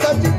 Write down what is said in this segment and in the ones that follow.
Touch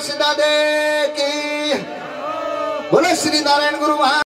सिद्धा दे की। बोले श्री नारायण गुरु महा